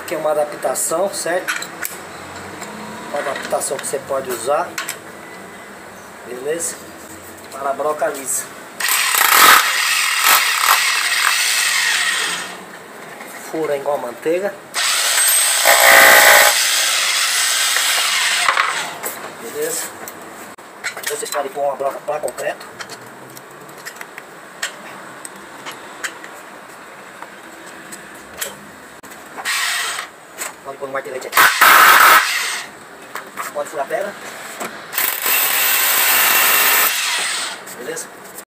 Aqui é uma adaptação, certo? Uma adaptação que você pode usar. Beleza? Para a broca lisa. Fura igual manteiga. Beleza? Vocês podem pôr uma broca para concreto. Pode pôr um martelete aqui. Pode furar a pedra. Beleza?